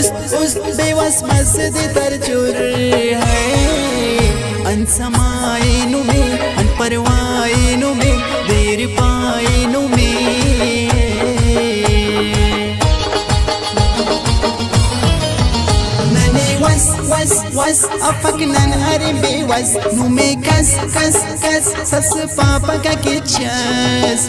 उस उस बेवस मस्द तरचुर है। अन समाइनु में अन परवाइनु में, देर पाइनु में। नने वस वस वस, अफक नन अरे बेवस नु में कस कस कस, सस पापा का किचस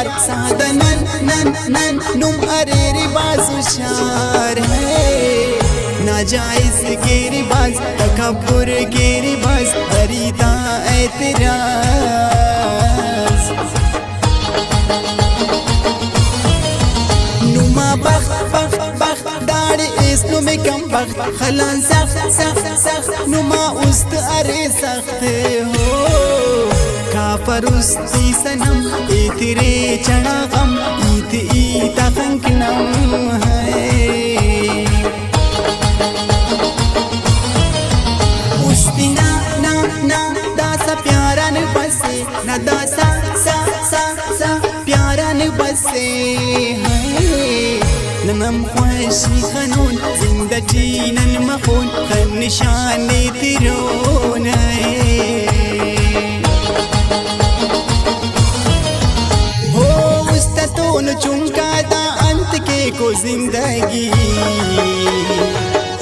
अरे यार सादा नन नन नन नुम अरे रिबाज शार है नाजायज गेरी बाज तकब्बुर गेरी बाज अरीदा एतराज़ नुमा बख बख बख दाढ़ी इस नुमे कम बख खलान सख सख सख नुमा उस्त अरे सख्त हो परुस्तिसनम् इति रेचणकम् इति ईतङ्कनं है पुस्ति न दासा प्यारानुपस्य न दा सा सा सा सा प्यारानुपसे हैशिसनो जिन्दी न निशातिरो न उस्ततोन चुंका दा अंत के को ज़िंदगी।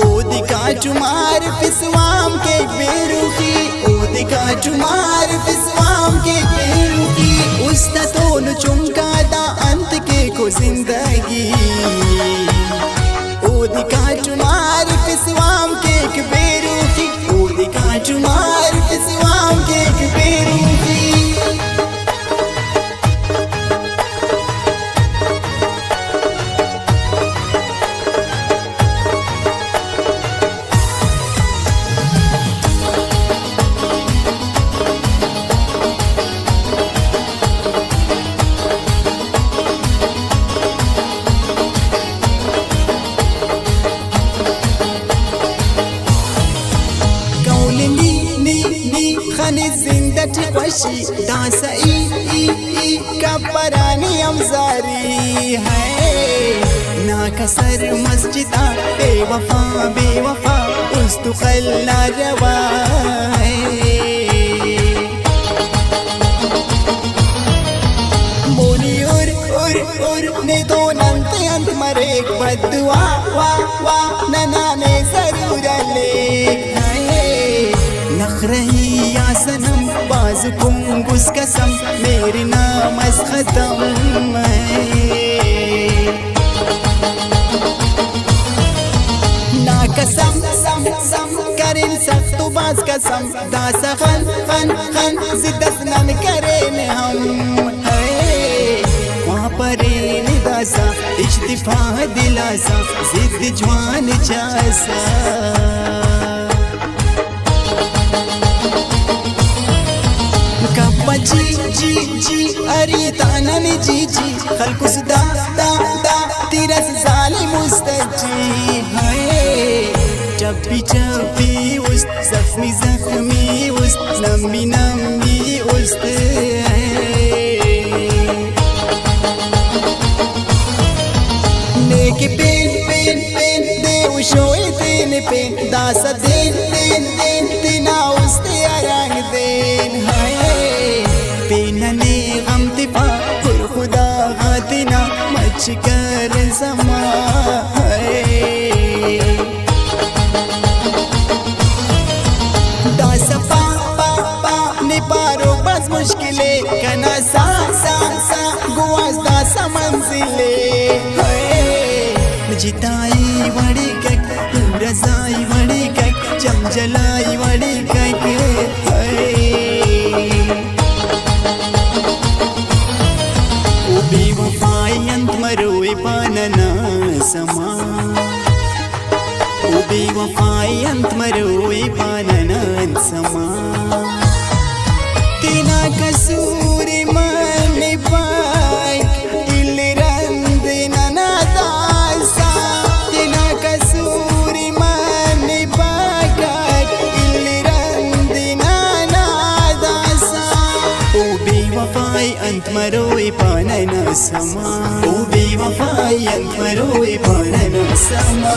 ओदिका चुमार फिसवाम के बेरुखी ओदिका चुमार फिसवाम के बेरुखी उस्ता तोन चुमका दा अंत के को ज़िंदगी। ओदिका चुमार फिसवाम के बेरुखी ओदिका चुमार फिसवाम के बेरुखी खनी जिंदट खुशी दास ई ई ई, का परानी अमजारी है। ना कसर मस्जिदा, बेवफा बेवफा उस तो खल्ला रवा है। बोली उर उर उर, ने दो नंत अंत मरे एक बदुआ कुंगुस कसम मेरी नाम खत्म ना कसम सम सम करिन सख्त बाज कसम दासा खन खन खन करेन हम वहाँ पर दासा इश्तिफा दिलासा जिद जवान चासा ni ji da da da tiras zalim ustaji. Hai jab us zakhmi zakhmi us nam bina दास मुश्किले कना सा सा सा गुआस समंजिले जिताई वड़ी कक, रजाई वड़ी कक, चमचलाई वड़ी कक अंत मरोई पानना समा। बेवफाई अंत मरोई पानना समा। तिना कसूर मन पाई इल्रंद ननादासा तिना कसूर मन पाई इल्रंद ननादासा ओ बेवफाई अंत मरोई पानन समा। ओ बेवफाई अंत मरोई पानन समा।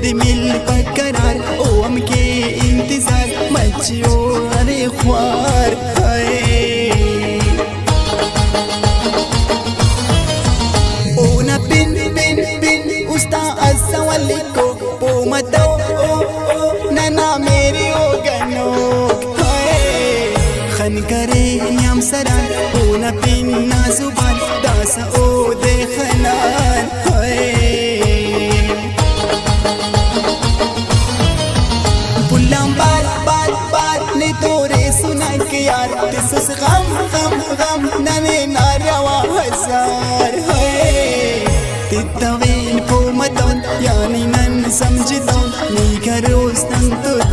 दिल बकरार ओम के इंतज़ार मचियो अरे ख्वार है। ओ न बिन बिन बिन उस्ता असवली को पो ओ ओ है। खन करे सरा ओ न बिन ना ओ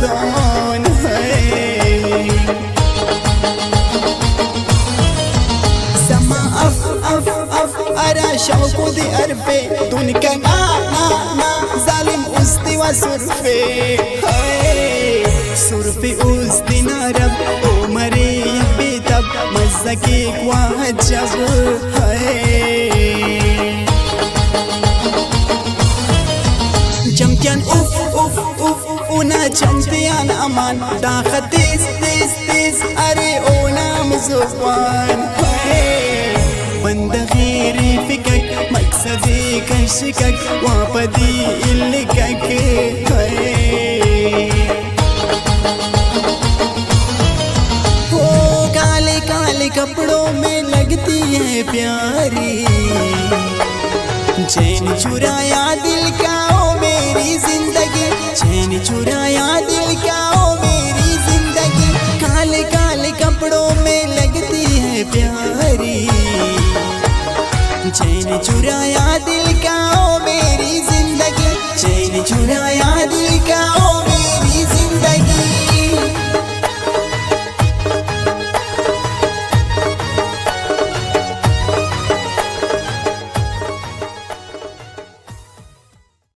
नन तो है। समा अफ अफ अफ, अरा शौको दे अरफे। का ना ना ना, जालिम उस्ती व सुरफे। सुरफे उस दिन अरब ओ मरे यबे तब, मज़ा के वाह जब। हाय Champion uf ओना चंदिया ना मान। दाख तेज तेज तेज, अरे ओना मुसलमान बंदगी रिफिक कपड़ों में लगती है प्यारी। चैन चुराया दिल का, ओ मेरी ज़िंदगी चैन चुराया दिल क्या हो मेरी ज़िंदगी? काले काले कपड़ों में लगती है प्यारी। चैन चुराया